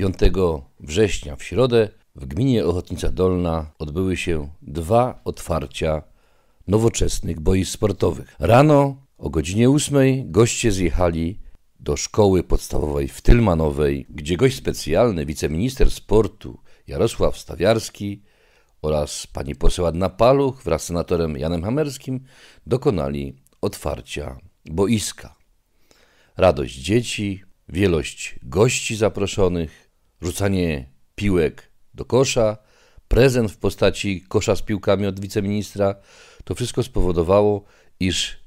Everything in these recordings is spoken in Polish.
5 września w środę w gminie Ochotnica Dolna odbyły się dwa otwarcia nowoczesnych boisk sportowych. Rano o godzinie 8 goście zjechali do szkoły podstawowej w Tylmanowej, gdzie gość specjalny, wiceminister sportu Jarosław Stawiarski oraz pani poseł Adna Paluch wraz z senatorem Janem Hamerskim dokonali otwarcia boiska. Radość dzieci, wielość gości zaproszonych, rzucanie piłek do kosza, prezent w postaci kosza z piłkami od wiceministra, to wszystko spowodowało, iż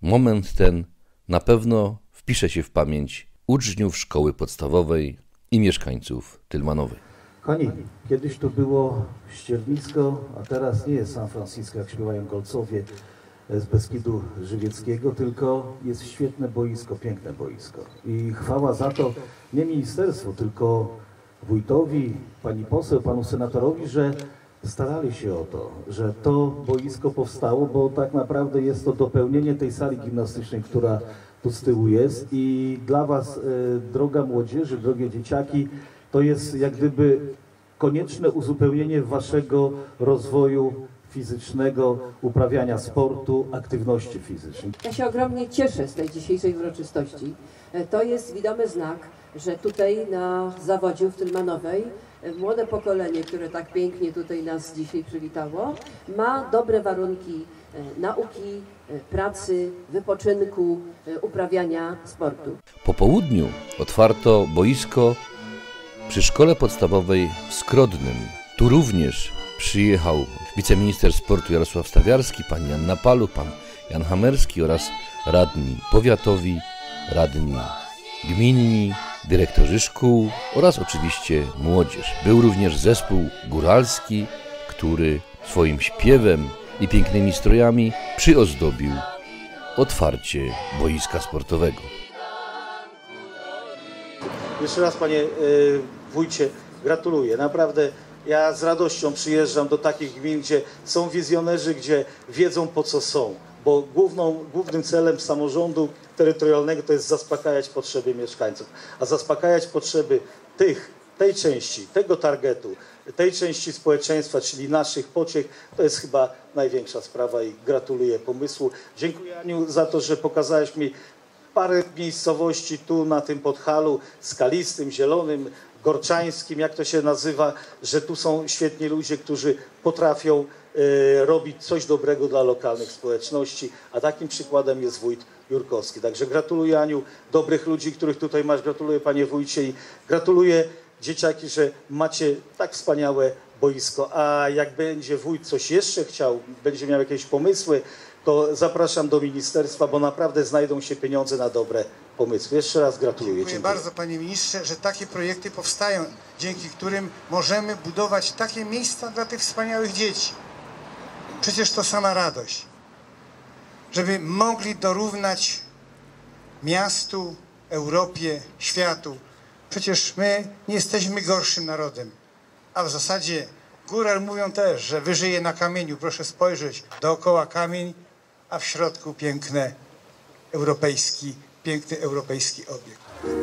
moment ten na pewno wpisze się w pamięć uczniów szkoły podstawowej i mieszkańców Tylmanowej. Kochani, kiedyś to było ściernisko, a teraz nie jest San Francisco, jak śpiewają Golcowie z Beskidu Żywieckiego, tylko jest świetne boisko, piękne boisko. I chwała za to nie ministerstwu, tylko wójtowi, pani poseł, panu senatorowi, że starali się o to, że to boisko powstało, bo tak naprawdę jest to dopełnienie tej sali gimnastycznej, która tu z tyłu jest. I dla was, e, droga młodzieży, drogie dzieciaki, to jest jak gdyby konieczne uzupełnienie waszego rozwoju fizycznego, uprawiania sportu, aktywności fizycznej. Ja się ogromnie cieszę z tej dzisiejszej uroczystości. E, To jest widomy znak, że tutaj na zawodziu w Tylmanowej e, młode pokolenie, które tak pięknie tutaj nas dzisiaj przywitało, ma dobre warunki e, nauki, pracy, wypoczynku, uprawiania sportu. Po południu otwarto boisko przy szkole podstawowej w Skrodnym. Tu również przyjechał wiceminister sportu Jarosław Stawiarski, pani Janna Paluch, pan Jan Hamerski oraz radni powiatowi, radni gminni, dyrektorzy szkół oraz oczywiście młodzież. Był również zespół góralski, który swoim śpiewem i pięknymi strojami przyozdobił otwarcie boiska sportowego. Jeszcze raz panie y, wójcie, gratuluję. Naprawdę ja z radością przyjeżdżam do takich gmin, gdzie są wizjonerzy, gdzie wiedzą po co są. Bo główną, głównym celem samorządu terytorialnego to jest zaspokajać potrzeby mieszkańców. A zaspokajać potrzeby tych, tej części, tego targetu, tej części społeczeństwa, czyli naszych pociech, to jest chyba największa sprawa i gratuluję pomysłu. Dziękuję Aniu za to, że pokazałeś mi parę miejscowości tu na tym podhalu skalistym, zielonym, gorczańskim, jak to się nazywa, że tu są świetni ludzie, którzy potrafią e, robić coś dobrego dla lokalnych społeczności, a takim przykładem jest wójt Jurkowski. Także gratuluję Aniu, dobrych ludzi, których tutaj masz, gratuluję panie wójcie i gratuluję dzieciaki, że macie tak wspaniałe boisko. A jak będzie wójt coś jeszcze chciał, będzie miał jakieś pomysły, to zapraszam do ministerstwa, bo naprawdę znajdą się pieniądze na dobre pomysły. Jeszcze raz gratuluję. Dziękuję bardzo panie ministrze, że takie projekty powstają, dzięki którym możemy budować takie miejsca dla tych wspaniałych dzieci. Przecież to sama radość. Żeby mogli dorównać miastu, Europie, światu. Przecież my nie jesteśmy gorszym narodem. A w zasadzie góral mówią też, że wyżyje na kamieniu. Proszę spojrzeć, dookoła kamień, a w środku piękny europejski, piękny europejski obiekt.